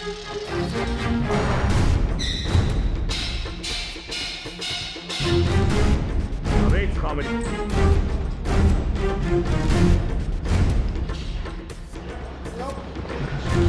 Man Ja.